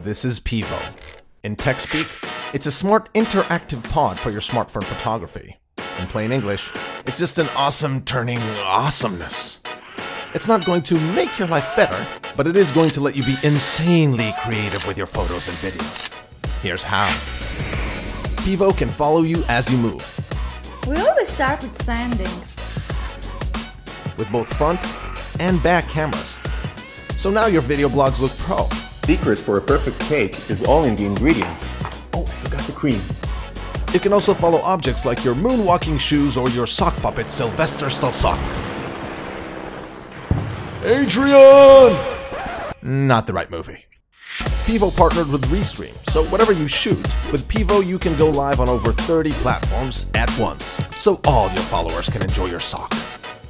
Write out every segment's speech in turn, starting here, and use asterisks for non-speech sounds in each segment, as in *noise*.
This is Pivo. In tech speak, it's a smart interactive pod for your smartphone photography. In plain English, it's just an awesome turning awesomeness. It's not going to make your life better, but it is going to let you be insanely creative with your photos and videos. Here's how. Pivo can follow you as you move, We always start with sanding. with both front and back cameras. So now your video blogs look pro. Secret for a perfect cake is all in the ingredients. Oh, I forgot the cream. You can also follow objects like your moonwalking shoes or your sock puppet Sylvester Stalsock. Adrian! Not the right movie. Pivo partnered with Restream, so whatever you shoot, with Pivo you can go live on over 30 platforms at once, so all your followers can enjoy your sock.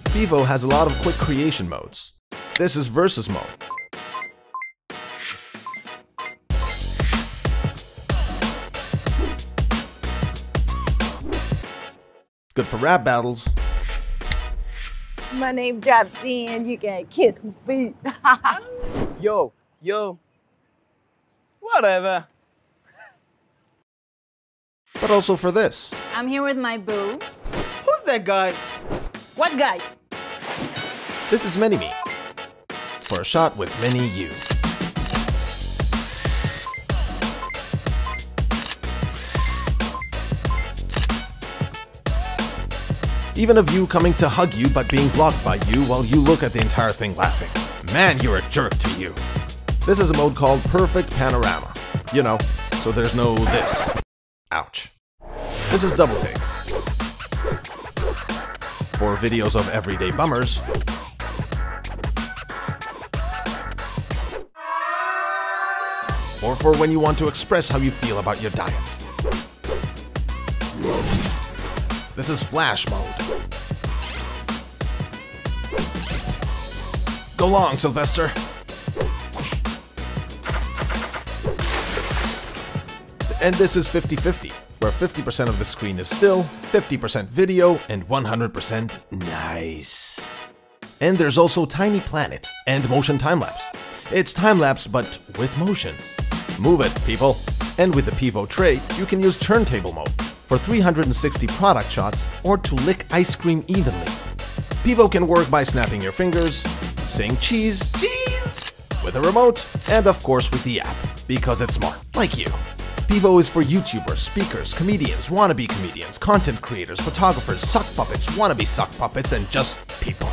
Pivo has a lot of quick creation modes. This is Versus mode. Good for rap battles. My name drops in, you can kiss my feet. *laughs* Yo, yo. Whatever. but also for this. I'm here with my boo. Who's that guy? What guy? This is Mini Me. For a shot with Mini You. Even a view coming to hug you but being blocked by you while you look at the entire thing laughing. Man, you're a jerk to you. This is a mode called Perfect Panorama. You know, so there's no this. Ouch. This is Double Take. For videos of everyday bummers, or for when you want to express how you feel about your diet. This is flash mode. Go long, Sylvester. And this is 50-50, where 50% of the screen is still, 50% video, and 100% nice. And there's also Tiny Planet and Motion Time-Lapse. It's time-lapse, but with motion. Move it, people. And with the Pivo tray, you can use turntable mode for 360 product shots or to lick ice cream evenly. Pivo can work by snapping your fingers, saying cheese, cheese, with a remote, and of course with the app, because it's smart, like you. Pivo is for YouTubers, speakers, comedians, wannabe comedians, content creators, photographers, sock puppets, wannabe sock puppets, and just people.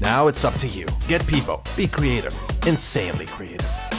Now it's up to you. Get Pivo. Be creative. Insanely creative.